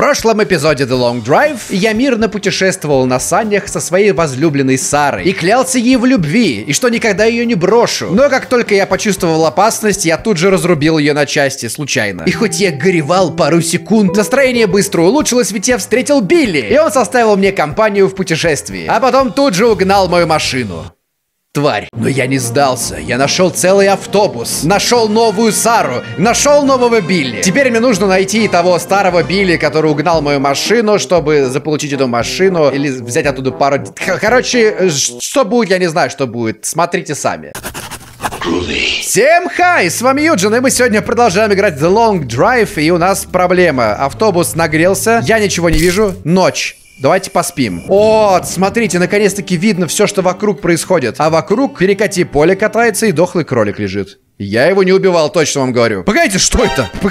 прошлом эпизоде The Long Drive я мирно путешествовал на санях со своей возлюбленной Сарой и клялся ей в любви, и что никогда ее не брошу. Но как только я почувствовал опасность, я тут же разрубил ее на части, случайно. И хоть я горевал пару секунд, настроение быстро улучшилось, ведь я встретил Билли, и он составил мне компанию в путешествии. А потом тут же угнал мою машину. Тварь. Но я не сдался. Я нашел целый автобус. Нашел новую Сару. Нашел нового Билли. Теперь мне нужно найти того старого Билли, который угнал мою машину, чтобы заполучить эту машину или взять оттуда пару... Короче, что будет, я не знаю, что будет. Смотрите сами. Всем хай! С вами Юджин, и мы сегодня продолжаем играть The Long Drive, и у нас проблема. Автобус нагрелся, я ничего не вижу, ночь. Давайте поспим. Вот, смотрите, наконец-таки видно все, что вокруг происходит. А вокруг перекати поле катается и дохлый кролик лежит. Я его не убивал, точно вам говорю. Погодите, что это?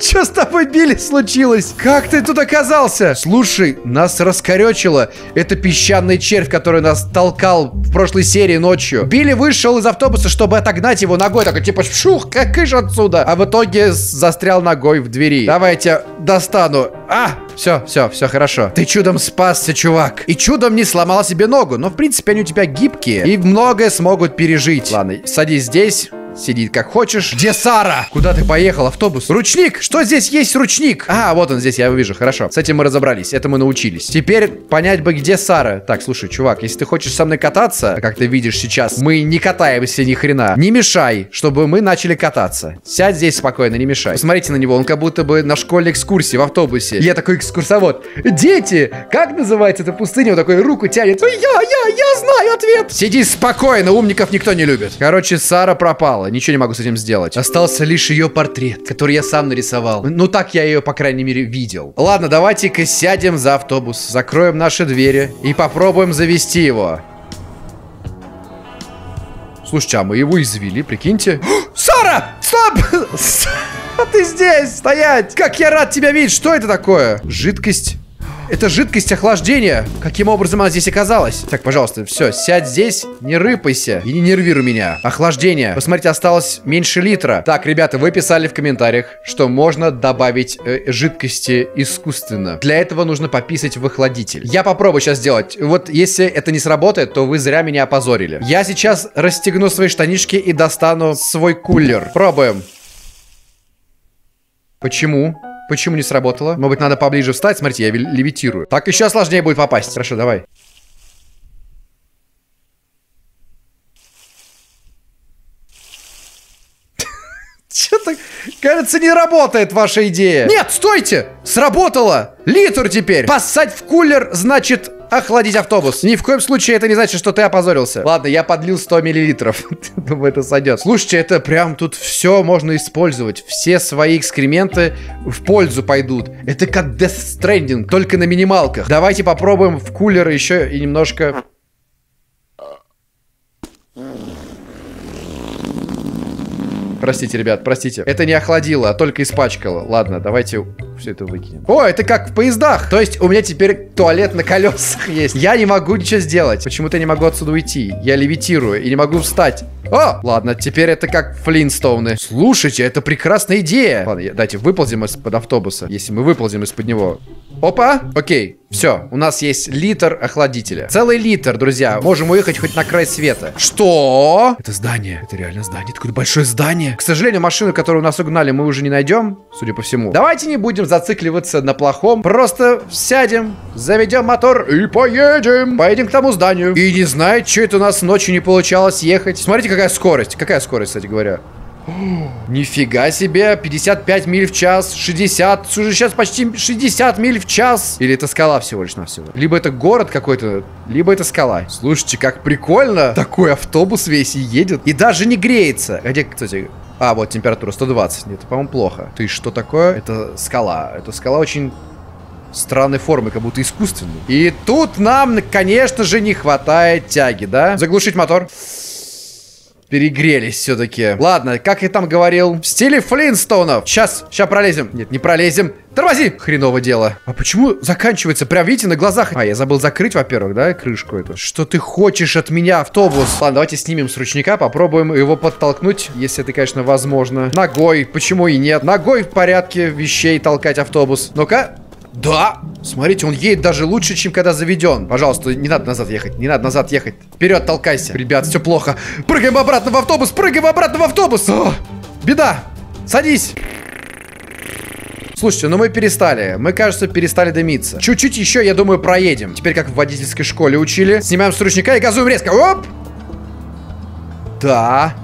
Что с тобой, Билли, случилось? Как ты тут оказался? Слушай, нас раскоречило. Это песчаный червь, который нас толкал в прошлой серии ночью. Билли вышел из автобуса, чтобы отогнать его ногой. Такой, типа, шух, как же отсюда. А в итоге застрял ногой в двери. Давайте достану. А, все, все, все хорошо. Ты чудом спасся, чувак. И чудом не сломал себе ногу. Но, в принципе, они у тебя гибкие. И многое смогут пережить. Ладно, садись здесь. Сидит как хочешь. Где Сара? Куда ты поехал, автобус? Ручник! Что здесь есть ручник? А, вот он здесь, я его вижу, хорошо. С этим мы разобрались, это мы научились. Теперь понять бы, где Сара. Так, слушай, чувак, если ты хочешь со мной кататься, как ты видишь сейчас, мы не катаемся ни хрена. Не мешай, чтобы мы начали кататься. Сядь здесь спокойно, не мешай. Посмотрите на него, он как будто бы на школьной экскурсии в автобусе. Я такой экскурсовод. Дети! Как называется эта пустыня? Он такой руку тянет. Я, я, я знаю ответ! Сиди спокойно, умников никто не любит. Короче, Сара пропала пропала. Ничего не могу с этим сделать. Остался лишь ее портрет, который я сам нарисовал. Ну, так я ее, по крайней мере, видел. Ладно, давайте-ка сядем за автобус, закроем наши двери и попробуем завести его. Слушайте, а мы его извели, прикиньте. Сара! Стоп! Ты здесь! Стоять! Как я рад тебя видеть! Что это такое? Жидкость это жидкость охлаждения. Каким образом она здесь оказалась? Так, пожалуйста, все, сядь здесь, не рыпайся и не нервируй меня. Охлаждение. Посмотрите, осталось меньше литра. Так, ребята, вы писали в комментариях, что можно добавить э, жидкости искусственно. Для этого нужно пописать в охладитель. Я попробую сейчас сделать. Вот если это не сработает, то вы зря меня опозорили. Я сейчас расстегну свои штанишки и достану свой кулер. Пробуем. Почему? Почему не сработало? Может быть, надо поближе встать? Смотрите, я левитирую. Так еще сложнее будет попасть. Хорошо, давай. Что-то, кажется, не работает ваша идея. Нет, стойте! Сработало! Литр теперь! Поссать в кулер, значит, охладить автобус. Ни в коем случае это не значит, что ты опозорился. Ладно, я подлил 100 миллилитров. Думаю, это сойдет. Слушайте, это прям тут все можно использовать. Все свои экскременты в пользу пойдут. Это как Death Stranding, только на минималках. Давайте попробуем в кулер еще и немножко Простите, ребят, простите. Это не охладило, а только испачкало. Ладно, давайте все это выкинем. О, это как в поездах. То есть у меня теперь туалет на колесах есть. Я не могу ничего сделать. Почему-то не могу отсюда уйти. Я левитирую и не могу встать. О, ладно, теперь это как Флинстоуны. Слушайте, это прекрасная идея. Ладно, дайте выползем из-под автобуса. Если мы выползем из-под него. Опа, окей. Все, у нас есть литр охладителя. Целый литр, друзья. Можем уехать хоть на край света. Что? Это здание. Это реально здание. Такое большое здание. К сожалению, машину, которую нас угнали, мы уже не найдем, судя по всему. Давайте не будем зацикливаться на плохом. Просто сядем, заведем мотор и поедем. Поедем к тому зданию. И не знаю, что это у нас ночью не получалось ехать. Смотрите, какая скорость. Какая скорость, кстати говоря. Нифига себе, 55 миль в час, 60, уже сейчас почти 60 миль в час. Или это скала всего лишь навсего. Либо это город какой-то, либо это скала. Слушайте, как прикольно. Такой автобус весь и едет. И даже не греется. Где, кстати, а, вот температура 120. Это, по-моему, плохо. Ты что такое? Это скала. Это скала очень странной формы, как будто искусственной. И тут нам, конечно же, не хватает тяги, да? Заглушить мотор. Перегрелись все-таки. Ладно, как я там говорил, в стиле Флинстонов. Сейчас, сейчас пролезем. Нет, не пролезем. Тормози! Хреново дело. А почему заканчивается? Прям видите, на глазах. А, я забыл закрыть, во-первых, да, крышку эту. Что ты хочешь от меня, автобус? Ладно, давайте снимем с ручника, попробуем его подтолкнуть, если это, конечно, возможно. Ногой, почему и нет? Ногой в порядке вещей толкать автобус. Ну-ка, да! Смотрите, он едет даже лучше, чем когда заведен. Пожалуйста, не надо назад ехать, не надо назад ехать. Вперед толкайся. Ребят, все плохо. Прыгаем обратно в автобус, прыгаем обратно в автобус. О, беда. Садись. Слушайте, ну мы перестали. Мы, кажется, перестали дымиться. Чуть-чуть еще, я думаю, проедем. Теперь, как в водительской школе учили. Снимаем с ручника и газуем резко. Оп! Да.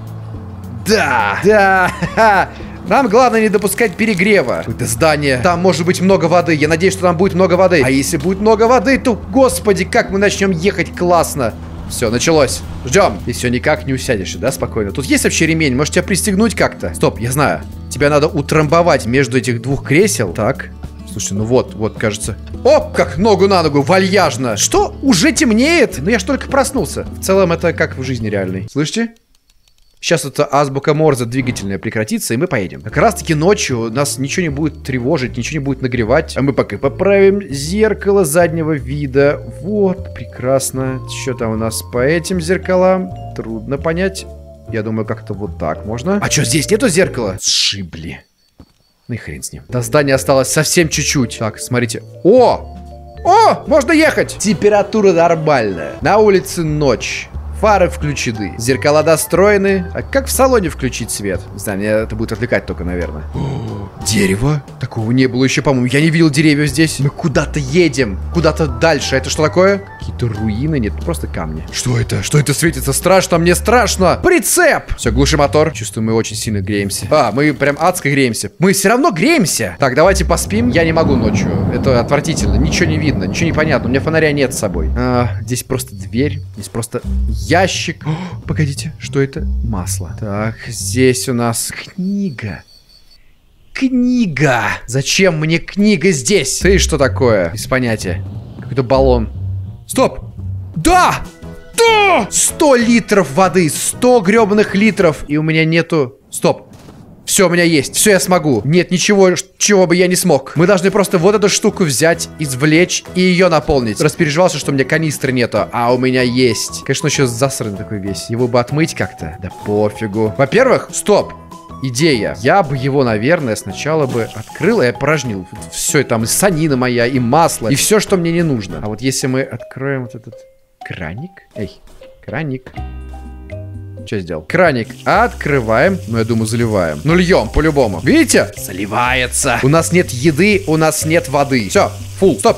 Да. Да. Нам главное не допускать перегрева. Это здание. Там может быть много воды. Я надеюсь, что там будет много воды. А если будет много воды, то, господи, как мы начнем ехать классно. Все, началось. Ждем. И все, никак не усядешься, да, спокойно. Тут есть вообще ремень? Может, тебя пристегнуть как-то? Стоп, я знаю. Тебя надо утрамбовать между этих двух кресел. Так. Слушай, ну вот, вот, кажется. Оп, как ногу на ногу, вальяжно. Что? Уже темнеет? Ну я ж только проснулся. В целом это как в жизни реальной. Слышите? Сейчас эта азбука Морзе двигательная прекратится, и мы поедем. Как раз таки ночью нас ничего не будет тревожить, ничего не будет нагревать. А мы пока поправим зеркало заднего вида. Вот, прекрасно. Что там у нас по этим зеркалам? Трудно понять. Я думаю, как-то вот так можно. А что, здесь нету зеркала? Сшибли. Ну и хрен с ним. До здания осталось совсем чуть-чуть. Так, смотрите. О! О, можно ехать! Температура нормальная. На улице ночь. Фары включены. Зеркала достроены. А как в салоне включить свет? Не знаю, меня это будет отвлекать только, наверное. О, дерево? Такого не было еще, по-моему. Я не видел деревьев здесь. Мы куда-то едем. Куда-то дальше. Это что такое? Какие-то руины? Нет, просто камни. Что это? Что это светится? Страшно, мне страшно. Прицеп! Все, глуши мотор. Чувствую, мы очень сильно греемся. А, мы прям адско греемся. Мы все равно греемся. Так, давайте поспим. Я не могу ночью. Это отвратительно. Ничего не видно, ничего не понятно. У меня фонаря нет с собой. А, здесь просто дверь. Здесь просто ящик. О, погодите, что это? Масло. Так, здесь у нас книга. Книга! Зачем мне книга здесь? Ты что такое? Без понятия. Какой-то баллон. Стоп! Да! Да! 100 литров воды! 100 гребаных литров! И у меня нету... Стоп! Все у меня есть, все я смогу. Нет ничего, чего бы я не смог. Мы должны просто вот эту штуку взять, извлечь и ее наполнить. Распереживался, что у меня канистры нету, а у меня есть. Конечно, еще засранный такой весь. Его бы отмыть как-то. Да пофигу. Во-первых, стоп. Идея. Я бы его, наверное, сначала бы открыл и опорожнил. Все, там и санина моя, и масло, и все, что мне не нужно. А вот если мы откроем вот этот краник. Эй, краник. Что сделал? Краник открываем. Ну, я думаю, заливаем. Ну, льем, по-любому. Видите? Заливается. У нас нет еды, у нас нет воды. Все, фул, стоп.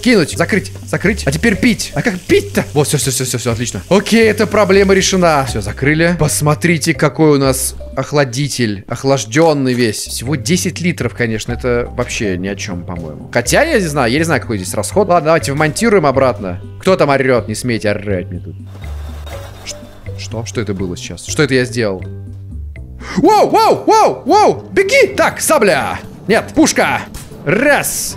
Кинуть, закрыть, закрыть. А теперь пить. А как пить-то? Вот, все, все, все, все, все, отлично. Окей, эта проблема решена. Все, закрыли. Посмотрите, какой у нас охладитель. Охлажденный весь. Всего 10 литров, конечно. Это вообще ни о чем, по-моему. Хотя, я не знаю, я не знаю, какой здесь расход. Ладно, давайте вмонтируем обратно. Кто там орет? Не смейте орать мне тут. Что? Что это было сейчас? Что это я сделал? Воу, воу, воу, воу! Беги! Так, сабля! Нет, пушка! Раз!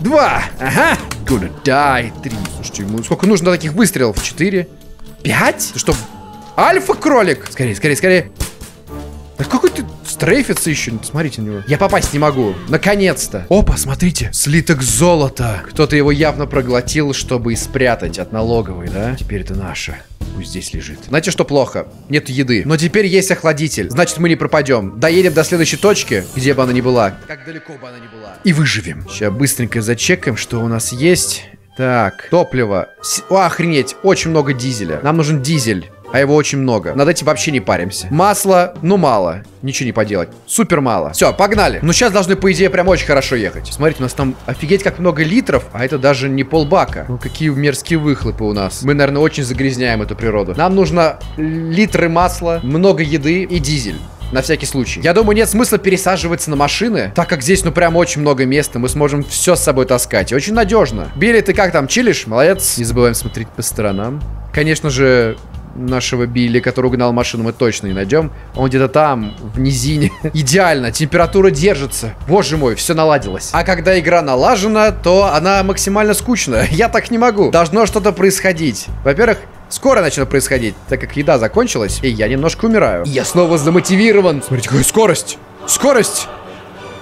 Два! Ага! Gonna die! Три! Слушайте, ему сколько нужно таких выстрелов? Четыре? Пять? Ты что, альфа-кролик? Скорее, скорее, скорее! Да какой ты стрейфится еще? Смотрите на него. Я попасть не могу. Наконец-то. Опа, смотрите. Слиток золота. Кто-то его явно проглотил, чтобы спрятать от налоговой, да? Теперь это наше. Пусть здесь лежит. Знаете, что плохо? Нет еды. Но теперь есть охладитель. Значит, мы не пропадем. Доедем до следующей точки, где бы она ни была. Как далеко бы она ни была. И выживем. Сейчас быстренько зачекаем, что у нас есть. Так, топливо. С... О, охренеть, очень много дизеля. Нам нужен дизель а его очень много. Над этим вообще не паримся. Масло, ну мало. Ничего не поделать. Супер мало. Все, погнали. Ну сейчас должны, по идее, прям очень хорошо ехать. Смотрите, у нас там офигеть как много литров, а это даже не полбака. Ну какие мерзкие выхлопы у нас. Мы, наверное, очень загрязняем эту природу. Нам нужно литры масла, много еды и дизель. На всякий случай. Я думаю, нет смысла пересаживаться на машины, так как здесь, ну, прям очень много места. Мы сможем все с собой таскать. Очень надежно. Билли, ты как там, чилишь? Молодец. Не забываем смотреть по сторонам. Конечно же, нашего Билли, который угнал машину, мы точно не найдем. Он где-то там, в низине. Идеально, температура держится. Боже мой, все наладилось. А когда игра налажена, то она максимально скучная. Я так не могу. Должно что-то происходить. Во-первых, Скоро начнет происходить, так как еда закончилась, и я немножко умираю. И я снова замотивирован. Смотрите, какая скорость. Скорость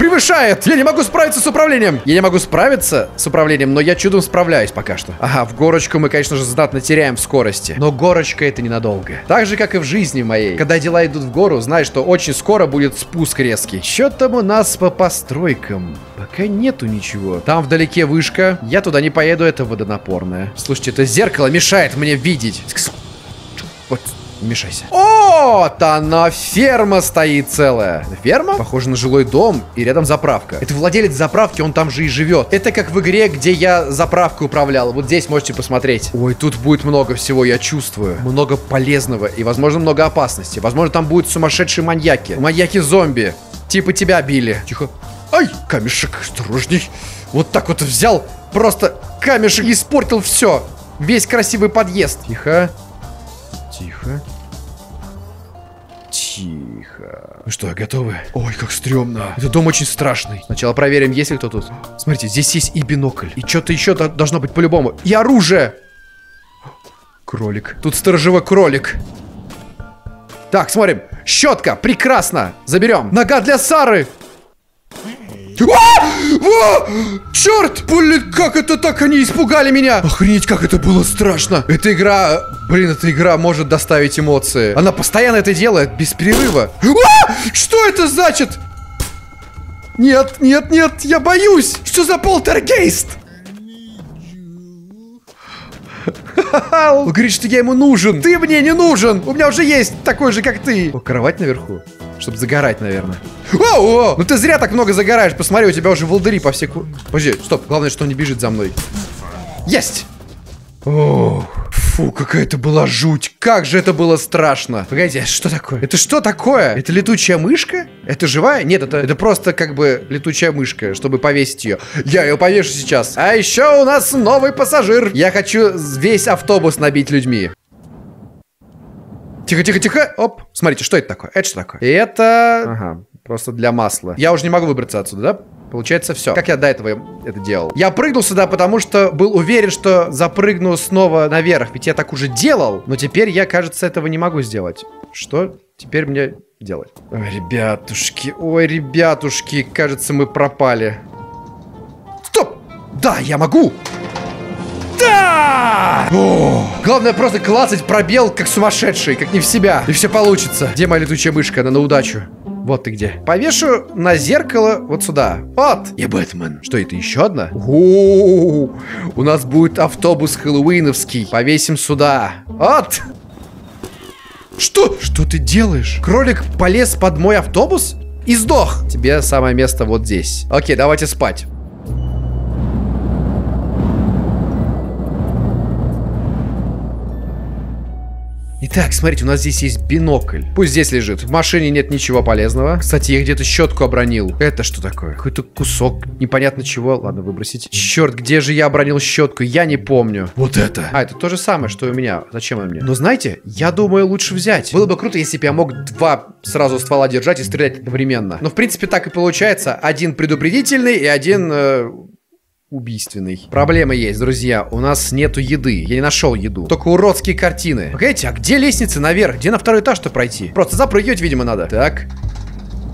превышает! Я не могу справиться с управлением! Я не могу справиться с управлением, но я чудом справляюсь пока что. Ага, в горочку мы, конечно же, знатно теряем в скорости. Но горочка это ненадолго. Так же, как и в жизни моей. Когда дела идут в гору, знай, что очень скоро будет спуск резкий. Что там у нас по постройкам? Пока нету ничего. Там вдалеке вышка. Я туда не поеду, это водонапорная. Слушайте, это зеркало мешает мне видеть. Мешайся. Вот она, ферма стоит целая. Ферма? Похоже на жилой дом и рядом заправка. Это владелец заправки, он там же и живет. Это как в игре, где я заправку управлял. Вот здесь можете посмотреть. Ой, тут будет много всего, я чувствую. Много полезного и, возможно, много опасности. Возможно, там будут сумасшедшие маньяки. Маньяки-зомби. Типа тебя били. Тихо. Ай, камешек, осторожней. Вот так вот взял, просто камешек испортил все. Весь красивый подъезд. Тихо. Тихо. Тихо. Ну что, готовы? Ой, как стрёмно. Этот дом очень страшный. Сначала проверим, есть ли кто тут. Смотрите, здесь есть и бинокль. И что-то еще должно быть по-любому. И оружие. Кролик. Тут сторожевой кролик. Так, смотрим. Щетка. Прекрасно. Заберем. Нога для Сары. А! А! Черт! Блин, как это так? Они испугали меня! Охренеть, как это было страшно! Эта игра... Блин, эта игра может доставить эмоции. Она постоянно это делает, без перерыва. А! Что это значит? Нет, нет, нет, я боюсь! Что за полтергейст? Он говорит, что я ему нужен. Ты мне не нужен. У меня уже есть такой же, как ты. О, кровать наверху. Чтобы загорать, наверное. О, о, ну ты зря так много загораешь. Посмотри, у тебя уже волдыри по всей... Подожди, стоп. Главное, что он не бежит за мной. Есть! Ох. Фу, какая это была жуть. Как же это было страшно. Погодите, а что такое? Это что такое? Это летучая мышка? Это живая? Нет, это, это просто как бы летучая мышка, чтобы повесить ее. Я ее повешу сейчас. А еще у нас новый пассажир. Я хочу весь автобус набить людьми. Тихо, тихо, тихо. Оп. Смотрите, что это такое? Это что такое? Это... Ага, просто для масла. Я уже не могу выбраться отсюда, да? Получается все. Как я до этого это делал? Я прыгнул сюда, потому что был уверен, что запрыгну снова наверх. Ведь я так уже делал. Но теперь я, кажется, этого не могу сделать. Что теперь мне делать? Ой, ребятушки, ой, ребятушки, кажется, мы пропали. Стоп! Да, я могу! Да! О, главное просто клацать пробел, как сумасшедший, как не в себя. И все получится. Где моя летучая мышка? Она на удачу. Вот ты где. Повешу на зеркало вот сюда. Вот. Я Бэтмен. Что это, еще одна? У, -у, -у, у нас будет автобус хэллоуиновский. Повесим сюда. Вот. Что? Что ты делаешь? Кролик полез под мой автобус? И сдох. Тебе самое место вот здесь. Окей, давайте спать. Итак, смотрите, у нас здесь есть бинокль. Пусть здесь лежит. В машине нет ничего полезного. Кстати, я где-то щетку обронил. Это что такое? Какой-то кусок непонятно чего. Ладно, выбросить. Черт, где же я обронил щетку? Я не помню. Вот это. А, это то же самое, что и у меня. Зачем он мне? Но знаете, я думаю, лучше взять. Было бы круто, если бы я мог два сразу ствола держать и стрелять одновременно. Но в принципе так и получается. Один предупредительный и один... Э убийственный. Проблема есть, друзья. У нас нету еды. Я не нашел еду. Только уродские картины. Погодите, а где лестница наверх? Где на второй этаж-то пройти? Просто запрыгивать, видимо, надо. Так.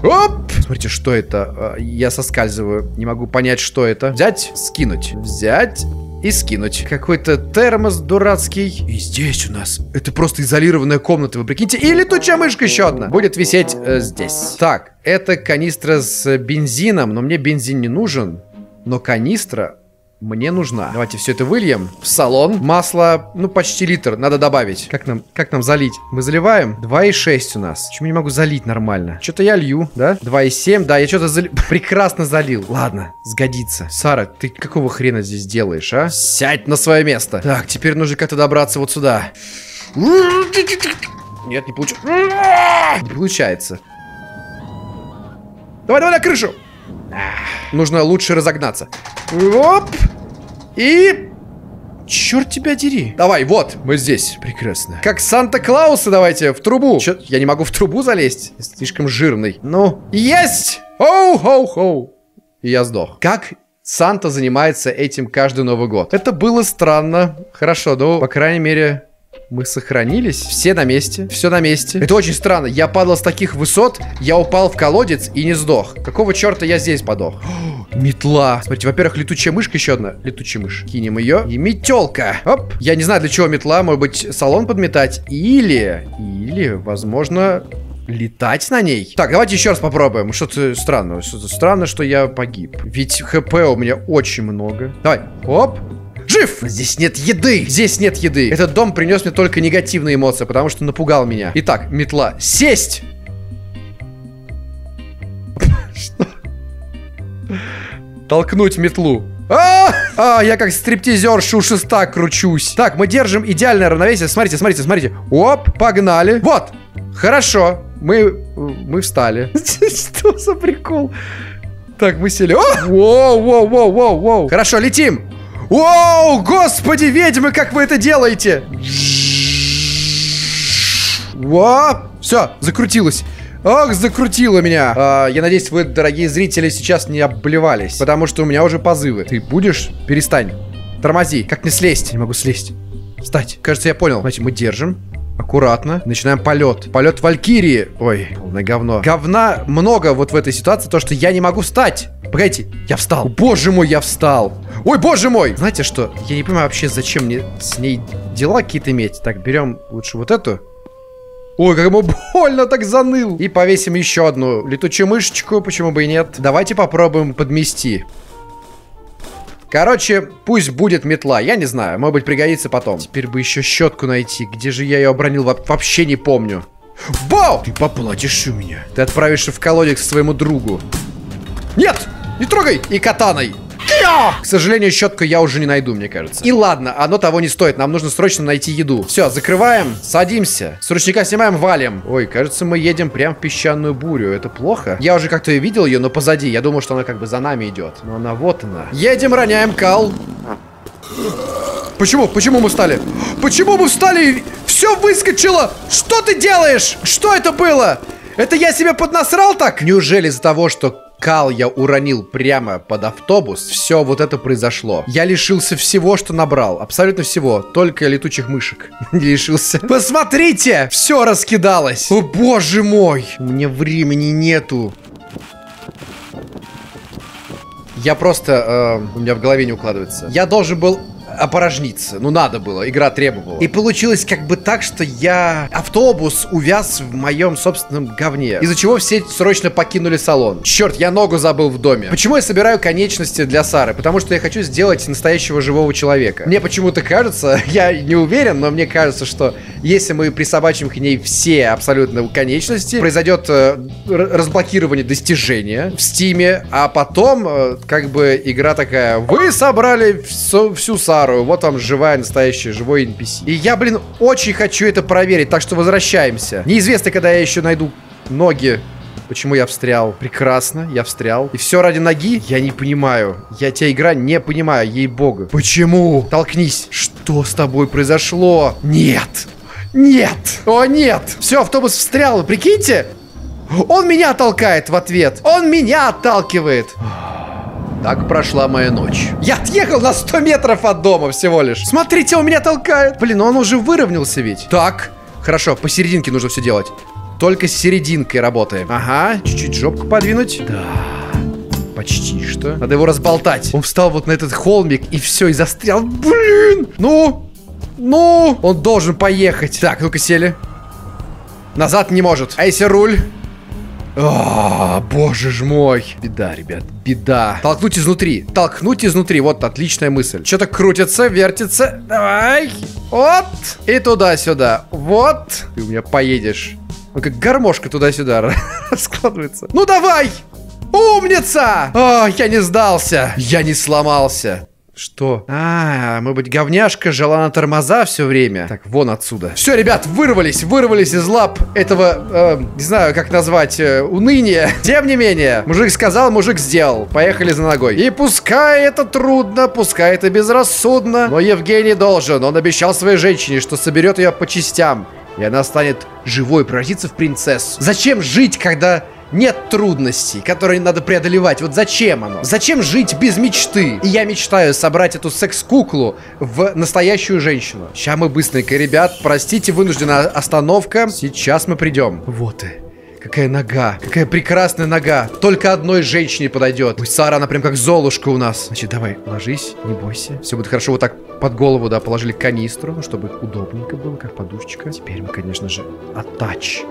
Оп! Смотрите, что это? А, я соскальзываю. Не могу понять, что это. Взять, скинуть. Взять и скинуть. Какой-то термос дурацкий. И здесь у нас. Это просто изолированная комната, вы прикиньте. И летучая мышка еще одна. Будет висеть э, здесь. Так, это канистра с бензином, но мне бензин не нужен. Но канистра мне нужна. Давайте все это выльем в салон. Масло, ну, почти литр, надо добавить. Как нам, как нам залить? Мы заливаем? 2,6 у нас. Почему не могу залить нормально? Что-то я лью, да? 2,7, да, я что-то залил. Прекрасно залил. Ладно, сгодится. Сара, ты какого хрена здесь делаешь, а? Сядь на свое место. Так, теперь нужно как-то добраться вот сюда. Нет, не получается. Не получается. Давай, давай на крышу. Нужно лучше разогнаться. Оп! И... Черт тебя дери. Давай, вот, мы здесь. Прекрасно. Как Санта-Клауса давайте, в трубу. Чё, я не могу в трубу залезть? Я слишком жирный. Ну, есть! Оу-хоу-хоу. И я сдох. Как Санта занимается этим каждый Новый год? Это было странно. Хорошо, ну, по крайней мере, Мы сохранились. Все на месте. Все на месте. Это очень странно. Я падал с таких высот, я упал в колодец и не сдох. Какого черта я здесь подох? Метла. Смотрите, во-первых, летучая мышка еще одна. Летучая мышь. Кинем ее. И метелка. Оп. Я не знаю, для чего метла. Может быть, салон подметать. Или... Или, возможно, летать на ней. Так, давайте еще раз попробуем. Что-то странное. Что-то странно, что я погиб. Ведь хп у меня очень много. Давай. Оп. Жив! Здесь нет еды! Здесь нет еды. Этот дом принес мне только негативные эмоции, потому что напугал меня. Итак, метла. Сесть! Толкнуть метлу. А, а, я как стриптизер шушиста кручусь. Так, мы держим идеальное равновесие. Смотрите, смотрите, смотрите. Оп, погнали. Вот. Хорошо. Мы, мы встали. Что за прикол? Так, мы сели. Воу, воу, воу, воу, воу. Хорошо, летим. Воу, господи, ведьмы, как вы это делаете? Во, все, закрутилось. Ох, закрутило меня. А, я надеюсь, вы, дорогие зрители, сейчас не обливались, потому что у меня уже позывы. Ты будешь? Перестань. Тормози. Как мне слезть? Не могу слезть. Встать. Кажется, я понял. Значит, мы держим. Аккуратно. Начинаем полет. Полет Валькирии. Ой, полное говно. Говна много вот в этой ситуации, то, что я не могу встать. Погодите, я встал. Боже мой, я встал. Ой, боже мой. Знаете что? Я не понимаю вообще, зачем мне с ней дела какие-то иметь. Так, берем лучше вот эту. Ой, как ему больно так заныл. И повесим еще одну летучую мышечку, почему бы и нет. Давайте попробуем подмести. Короче, пусть будет метла. Я не знаю, может быть пригодится потом. Теперь бы еще щетку найти. Где же я ее обронил, вообще не помню. Бау! Ты поплатишь у меня. Ты отправишься в колодец к своему другу. Нет! Не трогай! И катаной. К сожалению, щетку я уже не найду, мне кажется. И ладно, оно того не стоит. Нам нужно срочно найти еду. Все, закрываем, садимся. С ручника снимаем, валим. Ой, кажется, мы едем прям в песчаную бурю. Это плохо? Я уже как-то видел ее, но позади. Я думал, что она как бы за нами идет. Но она вот она. Едем, роняем кал. Почему? Почему мы встали? Почему мы встали? Все выскочило! Что ты делаешь? Что это было? Это я себя поднасрал так? Неужели из-за того, что кал я уронил прямо под автобус, все вот это произошло. Я лишился всего, что набрал. Абсолютно всего. Только летучих мышек лишился. Посмотрите! Все раскидалось. О, боже мой! Мне времени нету. Я просто... Э, у меня в голове не укладывается. Я должен был опорожниться. Ну, надо было, игра требовала. И получилось как бы так, что я... Автобус увяз в моем собственном говне. Из-за чего все срочно покинули салон. Черт, я ногу забыл в доме. Почему я собираю конечности для Сары? Потому что я хочу сделать настоящего живого человека. Мне почему-то кажется, я не уверен, но мне кажется, что если мы присобачим к ней все абсолютно конечности, произойдет э, разблокирование достижения в стиме, а потом э, как бы игра такая, вы собрали всю, всю Сару, старую. Вот вам живая, настоящая, живой NPC. И я, блин, очень хочу это проверить, так что возвращаемся. Неизвестно, когда я еще найду ноги Почему я встрял? Прекрасно, я встрял. И все ради ноги? Я не понимаю. Я тебя игра не понимаю, ей-богу. Почему? Толкнись. Что с тобой произошло? Нет. Нет. О, нет. Все, автобус встрял. Прикиньте. Он меня толкает в ответ. Он меня отталкивает. Так прошла моя ночь. Я отъехал на 100 метров от дома всего лишь. Смотрите, он меня толкает. Блин, он уже выровнялся ведь. Так, хорошо, посерединке нужно все делать. Только с серединкой работаем. Ага, чуть-чуть жопку подвинуть. Да. Почти что. Надо его разболтать. Он встал вот на этот холмик и все, и застрял. Блин! Ну? Ну? Он должен поехать. Так, ну-ка сели. Назад не может. А если руль? О, боже ж мой. Беда, ребят, беда. Толкнуть изнутри. Толкнуть изнутри. Вот отличная мысль. Что-то крутится, вертится. Давай. Вот. И туда-сюда. Вот. Ты у меня поедешь. Ну, как гармошка туда-сюда раскладывается. Ну, давай. Умница! О, я не сдался. Я не сломался. Что? А, мы быть, говняшка жила на тормоза все время. Так, вон отсюда. Все, ребят, вырвались, вырвались из лап этого, э, не знаю, как назвать, э, уныния. Тем не менее, мужик сказал, мужик сделал. Поехали за ногой. И пускай это трудно, пускай это безрассудно, но Евгений должен. Он обещал своей женщине, что соберет ее по частям. И она станет живой, превратится в принцессу. Зачем жить, когда нет трудностей, которые надо преодолевать. Вот зачем оно? Зачем жить без мечты? И я мечтаю собрать эту секс-куклу в настоящую женщину. Сейчас мы быстренько, ребят, простите, вынуждена остановка. Сейчас мы придем. Вот и. Какая нога. Какая прекрасная нога. Только одной женщине подойдет. Ой, Сара, она прям как Золушка у нас. Значит, давай, ложись, не бойся. Все будет хорошо. Вот так под голову, да, положили канистру, ну, чтобы удобненько было, как подушечка. Теперь мы, конечно же, атач.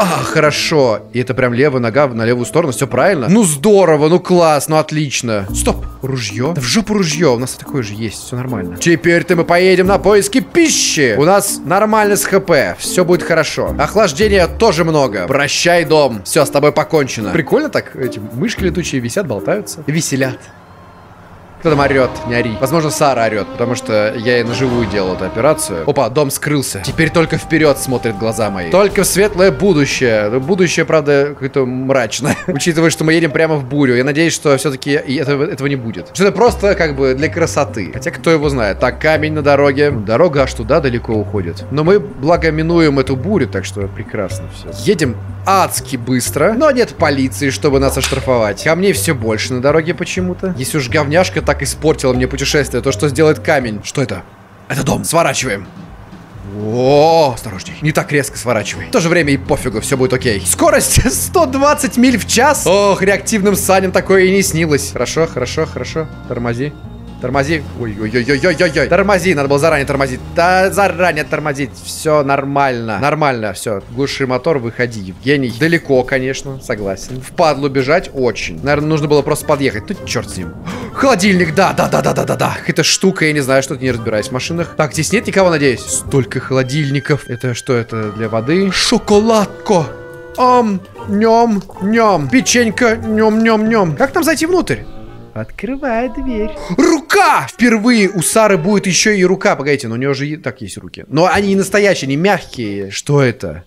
А, хорошо. И это прям левая нога на левую сторону, все правильно? Ну здорово, ну класс, ну отлично. Стоп, ружье? Да в жопу ружье, у нас такое же есть, все нормально. Теперь-то мы поедем на поиски пищи. У нас нормально с хп, все будет хорошо. Охлаждения тоже много. Прощай, дом. Все, с тобой покончено. Прикольно так, эти мышки летучие висят, болтаются. Веселят. Кто там орет? Не ори. Возможно, Сара орет, потому что я и наживую делал эту операцию. Опа, дом скрылся. Теперь только вперед смотрят глаза мои. Только в светлое будущее. Будущее, правда, какое-то мрачное. Учитывая, что мы едем прямо в бурю. Я надеюсь, что все-таки этого, этого не будет. Что это просто как бы для красоты. Хотя кто его знает. Так, камень на дороге. Дорога аж туда далеко уходит. Но мы, благо, минуем эту бурю, так что прекрасно все. Едем адски быстро, но нет полиции, чтобы нас оштрафовать. Камней все больше на дороге почему-то. Если уж говняшка так испортила мне путешествие, то что сделает камень? Что это? Это дом. Сворачиваем. О, осторожней. Не так резко сворачивай. В то же время и пофигу, все будет окей. Скорость 120 миль в час. Ох, реактивным саням такое и не снилось. Хорошо, хорошо, хорошо. Тормози. Тормози. Ой-ой-ой-ой-ой-ой. Тормози, надо было заранее тормозить. Да, заранее тормозить. Все нормально. Нормально, все. Глуши мотор, выходи, Евгений. Далеко, конечно, согласен. В падлу бежать очень. Наверное, нужно было просто подъехать. Ну, черт с ним. Холодильник, да, да, да, да, да, да, да. Эта штука, я не знаю, что-то не разбираюсь в машинах. Так, здесь нет никого, надеюсь? Столько холодильников. Это что, это для воды? Шоколадко. Ам, нем, нем. Печенька, нем, нем, нем. Как там зайти внутрь? Открывай дверь. Рука! Впервые у Сары будет еще и рука. Погодите, но у нее же и так есть руки. Но они не настоящие, они мягкие. Что это?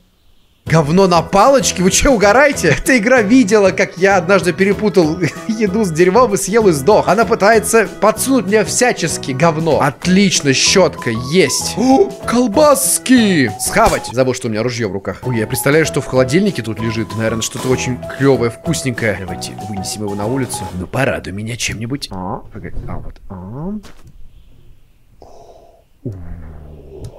Говно на палочке? Вы что, угораете? Эта игра видела, как я однажды перепутал еду с дерьмом и съел и сдох. Она пытается подсунуть мне всячески говно. Отлично, щетка есть. О, колбаски! Схавать. Забыл, что у меня ружье в руках. Ой, я представляю, что в холодильнике тут лежит. Наверное, что-то очень клевое, вкусненькое. Давайте вынесем его на улицу. Ну, порадуй меня чем-нибудь. А. А, вот. А.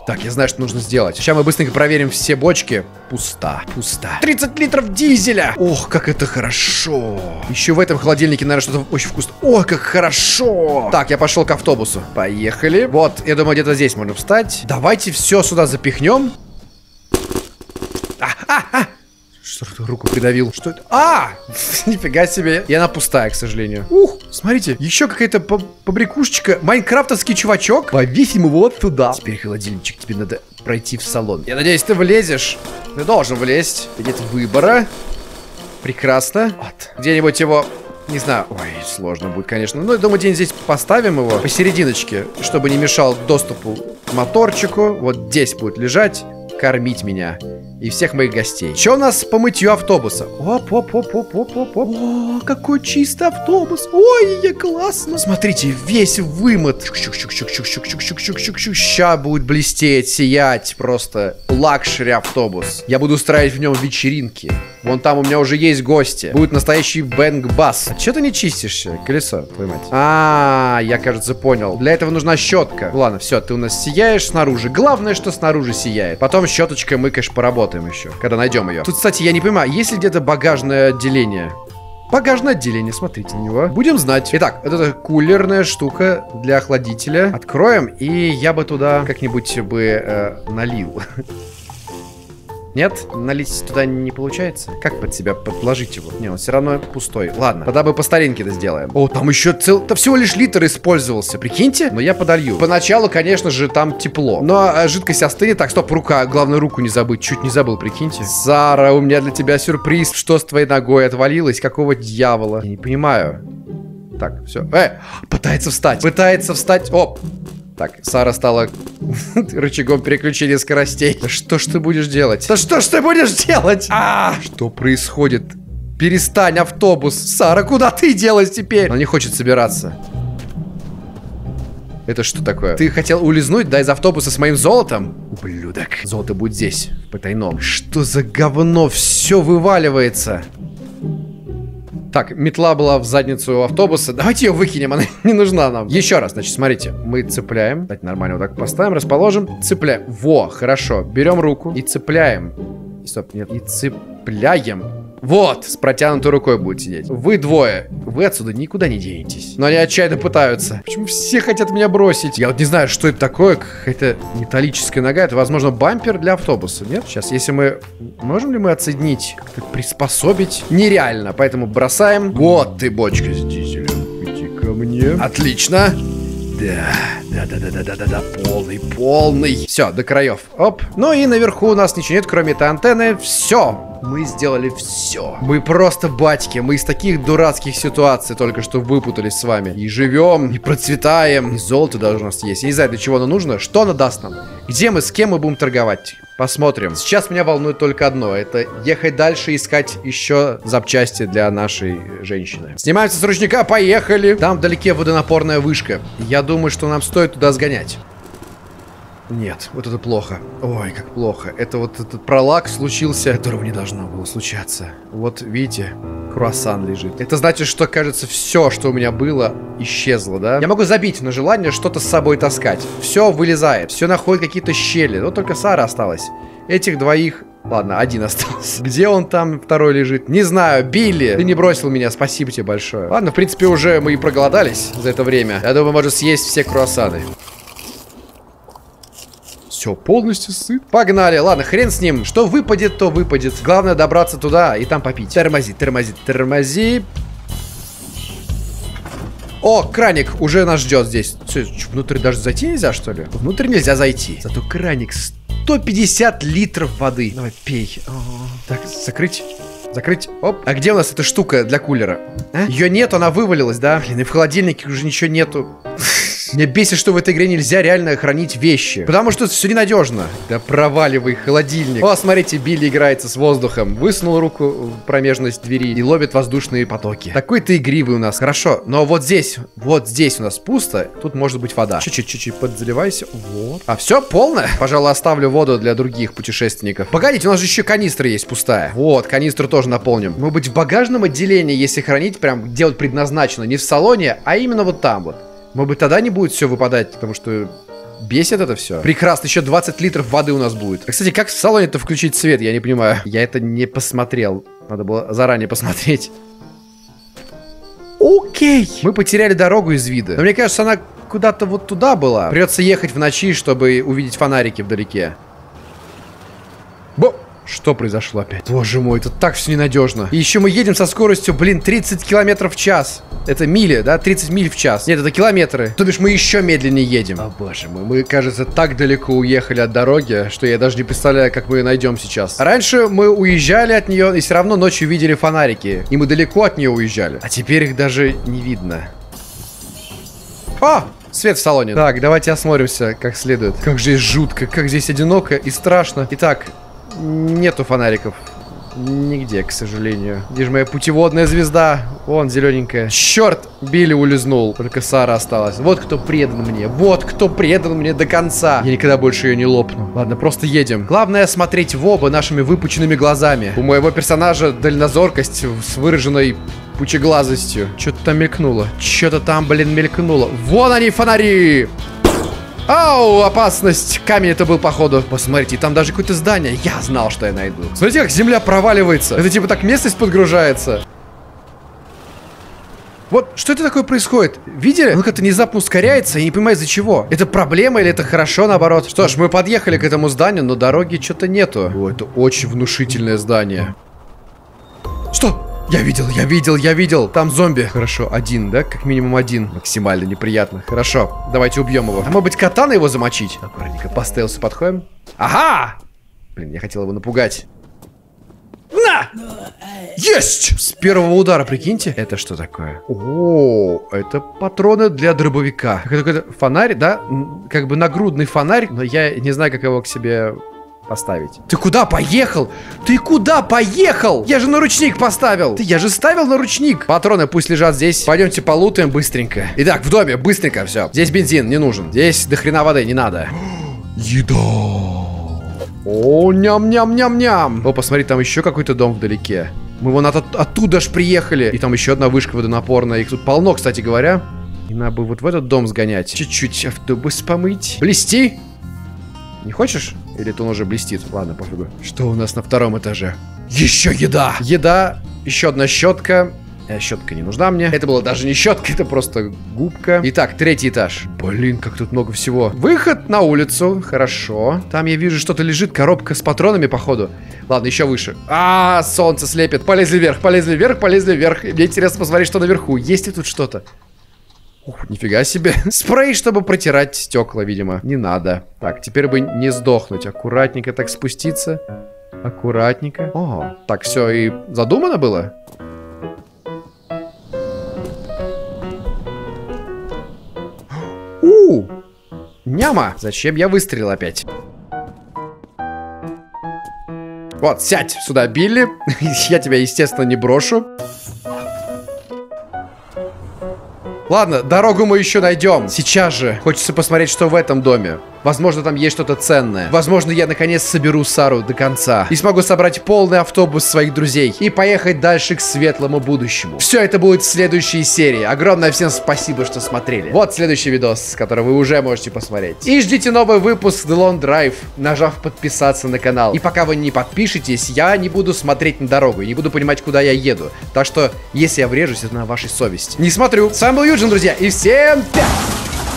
Так, я знаю, что нужно сделать. Сейчас мы быстренько проверим все бочки. Пуста, пуста. 30 литров дизеля! Ох, как это хорошо. Еще в этом холодильнике, наверное, что-то очень вкусное. Ой, как хорошо! Так, я пошел к автобусу. Поехали. Вот, я думаю, где-то здесь можно встать. Давайте все сюда запихнем. А, а, а! Что руку придавил? Что это? А! Нифига себе. И она пустая, к сожалению. Ух, смотрите, еще какая-то побрякушечка. Майнкрафтовский чувачок. Повесим его вот туда. Теперь холодильничек, тебе надо пройти в салон. Я надеюсь, ты влезешь. Ты должен влезть. Нет выбора. Прекрасно. Вот. Где-нибудь его не знаю, ой, сложно будет, конечно. Но я думаю, день здесь поставим его посерединочке, чтобы не мешал доступу к моторчику. Вот здесь будет лежать, кормить меня и всех моих гостей. Что у нас по мытью автобуса? Оп, оп, оп, оп, оп, оп, оп. О, какой чистый автобус. Ой, я классно. Смотрите, весь вымыт. Ща будет блестеть, сиять. Просто luxury автобус. Я буду устраивать в нем вечеринки. Вон там у меня уже есть гости. Будет настоящий bang bus. А что ты не чистишься? Колесо, твою мать. А, я, кажется, понял. Для этого нужна щетка. Ладно, все, ты у нас сияешь снаружи. Главное, что снаружи сияет. Потом щеточкой мы, конечно, поработаем поработаем еще, когда найдем ее. Тут, кстати, я не понимаю, есть ли где-то багажное отделение? Багажное отделение, смотрите на него. Будем знать. Итак, это кулерная штука для охладителя. Откроем, и я бы туда как-нибудь бы э, налил. Нет? Налить туда не получается? Как под себя подложить его? Не, он все равно пустой. Ладно, тогда бы по старинке это сделаем. О, там еще цел... Там всего лишь литр использовался, прикиньте? Но я подолью. Поначалу, конечно же, там тепло. Но а, жидкость остынет. Так, стоп, рука. Главное, руку не забыть. Чуть не забыл, прикиньте. Сара, у меня для тебя сюрприз. Что с твоей ногой отвалилось? Какого дьявола? Я не понимаю. Так, все. Э, пытается встать. Пытается встать. Оп. Так, Сара стала рычагом переключения скоростей. Да что ж ты будешь делать? Да что ж ты будешь делать? А, что происходит? Перестань, автобус. Сара, куда ты делась теперь? Она не хочет собираться. Это что такое? Ты хотел улизнуть, да, из автобуса с моим золотом? Ублюдок. Золото будет здесь, в потайном. Что за говно? Все вываливается. Так, метла была в задницу автобуса. Давайте ее выкинем, она не нужна нам. Еще раз, значит, смотрите. Мы цепляем. Давайте нормально вот так поставим, расположим. Цепляем. Во, хорошо. Берем руку и цепляем. Стоп, нет. И цепляем. Вот, с протянутой рукой будет сидеть. Вы двое. Вы отсюда никуда не денетесь. Но они отчаянно пытаются. Почему все хотят меня бросить? Я вот не знаю, что это такое. Какая-то металлическая нога. Это, возможно, бампер для автобуса, нет? Сейчас, если мы... Можем ли мы отсоединить? Как-то приспособить? Нереально. Поэтому бросаем. Вот ты, бочка с дизелем. Иди ко мне. Отлично. Да, да, да, да, да, да, да, да, полный, полный. Все, до краев. Оп. Ну и наверху у нас ничего нет, кроме этой антенны. Все. Мы сделали все. Мы просто батьки. Мы из таких дурацких ситуаций только что выпутались с вами. И живем, и процветаем. И золото даже у нас есть. Я не знаю, для чего оно нужно. Что оно даст нам? Где мы, с кем мы будем торговать? Посмотрим. Сейчас меня волнует только одно. Это ехать дальше, искать еще запчасти для нашей женщины. Снимаемся с ручника, поехали. Там вдалеке водонапорная вышка. Я думаю, что нам стоит туда сгонять. Нет, вот это плохо. Ой, как плохо. Это вот этот пролаг случился, которого не должно было случаться. Вот, видите, круассан лежит. Это значит, что, кажется, все, что у меня было, исчезло, да? Я могу забить на желание что-то с собой таскать. Все вылезает, все находит какие-то щели. Вот только Сара осталась. Этих двоих Ладно, один остался. Где он там, второй лежит? Не знаю. Билли, ты не бросил меня, спасибо тебе большое. Ладно, в принципе, уже мы и проголодались за это время. Я думаю, можно съесть все круассаны. Все, полностью сыт. Погнали. Ладно, хрен с ним. Что выпадет, то выпадет. Главное добраться туда и там попить. Тормози, тормози, тормози. О, краник уже нас ждет здесь. Что, внутрь даже зайти нельзя, что ли? Внутрь нельзя зайти. Зато краник 150 литров воды. Давай, пей. О, так, закрыть. Закрыть. Оп. А где у нас эта штука для кулера? А? Ее нет, она вывалилась, да? Блин, и в холодильнике уже ничего нету. Меня бесит, что в этой игре нельзя реально хранить вещи. Потому что все ненадежно. Да проваливай холодильник. О, смотрите, Билли играется с воздухом. Высунул руку в промежность двери и ловит воздушные потоки. Такой ты игривый у нас. Хорошо. Но вот здесь, вот здесь у нас пусто. Тут может быть вода. Чуть-чуть, чуть-чуть подзаливайся. Вот. А все полное? Пожалуй, оставлю воду для других путешественников. Погодите, у нас же еще канистра есть пустая. Вот, канистру тоже наполним. Может быть, в багажном отделении, если хранить, прям делать предназначено. Не в салоне, а именно вот там вот. Может быть, тогда не будет все выпадать, потому что бесит это все. Прекрасно, еще 20 литров воды у нас будет. А, кстати, как в салоне-то включить свет, я не понимаю. Я это не посмотрел. Надо было заранее посмотреть. Окей. Мы потеряли дорогу из вида. Но мне кажется, она куда-то вот туда была. Придется ехать в ночи, чтобы увидеть фонарики вдалеке. Что произошло опять? Боже мой, это так все ненадежно. И еще мы едем со скоростью, блин, 30 километров в час. Это мили, да? 30 миль в час. Нет, это километры. То бишь мы еще медленнее едем. О, боже мой, мы, кажется, так далеко уехали от дороги, что я даже не представляю, как мы ее найдем сейчас. Раньше мы уезжали от нее и все равно ночью видели фонарики. И мы далеко от нее уезжали. А теперь их даже не видно. О! Свет в салоне. Так, давайте осмотримся как следует. Как же здесь жутко, как здесь одиноко и страшно. Итак, Нету фонариков. Нигде, к сожалению. Где же моя путеводная звезда? Вон, зелененькая. Черт, Билли улизнул. Только Сара осталась. Вот кто предан мне. Вот кто предан мне до конца. Я никогда больше ее не лопну. Ладно, просто едем. Главное смотреть в оба нашими выпученными глазами. У моего персонажа дальнозоркость с выраженной пучеглазостью. Что-то там мелькнуло. Что-то там, блин, мелькнуло. Вон они, фонари! Ау, опасность. Камень это был, походу. Посмотрите, там даже какое-то здание. Я знал, что я найду. Смотрите, как земля проваливается. Это типа так местность подгружается. Вот, что это такое происходит? Видели? Он как-то внезапно ускоряется, и не понимаю, из-за чего. Это проблема или это хорошо, наоборот? Что ж, мы подъехали к этому зданию, но дороги что-то нету. О, это очень внушительное здание. Что? Я видел, я видел, я видел. Там зомби. Хорошо, один, да? Как минимум один. Максимально неприятно. Хорошо, давайте убьем его. А может быть, катана его замочить? Аккуратненько, поставился, подходим. Ага! Блин, я хотел его напугать. На! Есть! С первого удара, прикиньте. Это что такое? О, это патроны для дробовика. Это какой-то фонарь, да? Как бы нагрудный фонарь, но я не знаю, как его к себе поставить. Ты куда поехал? Ты куда поехал? Я же на ручник поставил. Ты, я же ставил на ручник. Патроны пусть лежат здесь. Пойдемте полутаем быстренько. Итак, в доме, быстренько все. Здесь бензин не нужен. Здесь до хрена воды не надо. Еда. О, ням-ням-ням-ням. О, посмотри, там еще какой-то дом вдалеке. Мы вон от, оттуда ж приехали. И там еще одна вышка водонапорная. Их тут полно, кстати говоря. И надо бы вот в этот дом сгонять. Чуть-чуть автобус помыть. Блести? Не хочешь? Или то он уже блестит? Ладно, пофигу. Что у нас на втором этаже? Еще еда! Еда, еще одна щетка. Э, щетка не нужна мне. Это было даже не щетка, это просто губка. Итак, третий этаж. Блин, как тут много всего. Выход на улицу. Хорошо. Там я вижу, что-то лежит. Коробка с патронами, походу. Ладно, еще выше. А, солнце слепит. Полезли вверх, полезли вверх, полезли вверх. Мне интересно посмотреть, что наверху. Есть ли тут что-то? Ух, нифига себе. Спрей, чтобы протирать стекла, видимо. Не надо. Так, теперь бы не сдохнуть. Аккуратненько так спуститься. Аккуратненько. О, так все и задумано было? У, Няма! Зачем я выстрелил опять? Вот, сядь сюда, Билли. я тебя, естественно, не брошу. Ладно, дорогу мы еще найдем. Сейчас же. Хочется посмотреть, что в этом доме. Возможно, там есть что-то ценное. Возможно, я наконец соберу Сару до конца. И смогу собрать полный автобус своих друзей. И поехать дальше к светлому будущему. Все это будет в следующей серии. Огромное всем спасибо, что смотрели. Вот следующий видос, который вы уже можете посмотреть. И ждите новый выпуск The Long Drive, нажав подписаться на канал. И пока вы не подпишетесь, я не буду смотреть на дорогу. И не буду понимать, куда я еду. Так что, если я врежусь, это на вашей совести. Не смотрю. С вами был Юджин, друзья. И всем пять!